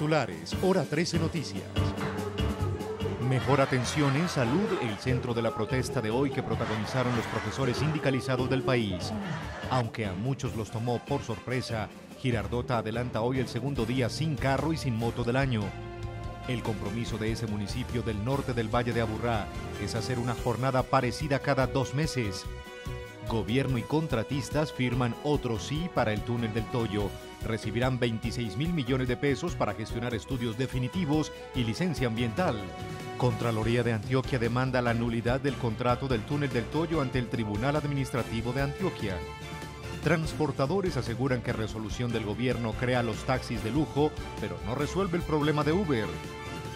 titulares, hora 13 noticias. Mejor atención en salud, el centro de la protesta de hoy que protagonizaron los profesores sindicalizados del país. Aunque a muchos los tomó por sorpresa, Girardota adelanta hoy el segundo día sin carro y sin moto del año. El compromiso de ese municipio del norte del Valle de Aburrá es hacer una jornada parecida cada dos meses. Gobierno y contratistas firman otro sí para el túnel del Toyo. Recibirán 26 mil millones de pesos para gestionar estudios definitivos y licencia ambiental. Contraloría de Antioquia demanda la nulidad del contrato del túnel del Toyo ante el Tribunal Administrativo de Antioquia. Transportadores aseguran que resolución del gobierno crea los taxis de lujo, pero no resuelve el problema de Uber.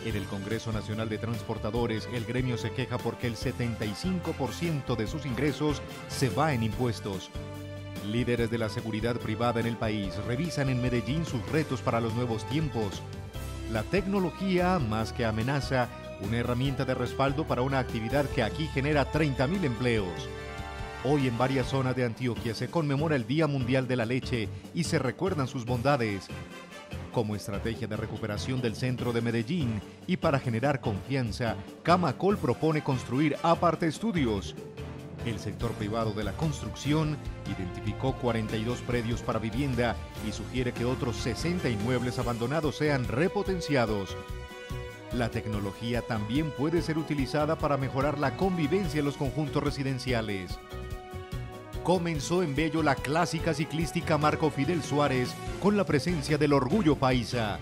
En el Congreso Nacional de Transportadores, el gremio se queja porque el 75% de sus ingresos se va en impuestos. Líderes de la seguridad privada en el país revisan en Medellín sus retos para los nuevos tiempos. La tecnología, más que amenaza, una herramienta de respaldo para una actividad que aquí genera 30.000 empleos. Hoy en varias zonas de Antioquia se conmemora el Día Mundial de la Leche y se recuerdan sus bondades. Como estrategia de recuperación del centro de Medellín y para generar confianza, Camacol propone construir aparte estudios. El sector privado de la construcción identificó 42 predios para vivienda y sugiere que otros 60 inmuebles abandonados sean repotenciados. La tecnología también puede ser utilizada para mejorar la convivencia en los conjuntos residenciales. Comenzó en Bello la clásica ciclística Marco Fidel Suárez con la presencia del Orgullo Paisa.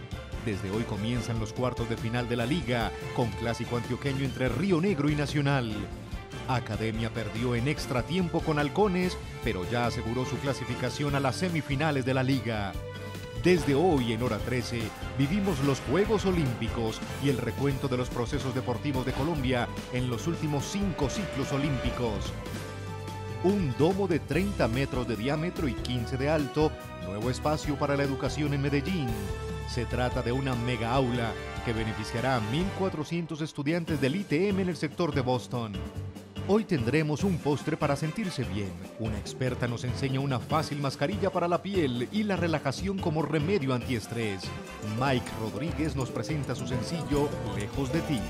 Desde hoy comienzan los cuartos de final de la liga, con clásico antioqueño entre Río Negro y Nacional. Academia perdió en extra tiempo con Halcones, pero ya aseguró su clasificación a las semifinales de la liga. Desde hoy en hora 13 vivimos los Juegos Olímpicos y el recuento de los procesos deportivos de Colombia en los últimos cinco ciclos olímpicos. Un domo de 30 metros de diámetro y 15 de alto, nuevo espacio para la educación en Medellín. Se trata de una mega aula que beneficiará a 1.400 estudiantes del ITM en el sector de Boston. Hoy tendremos un postre para sentirse bien. Una experta nos enseña una fácil mascarilla para la piel y la relajación como remedio antiestrés. Mike Rodríguez nos presenta su sencillo Lejos de ti.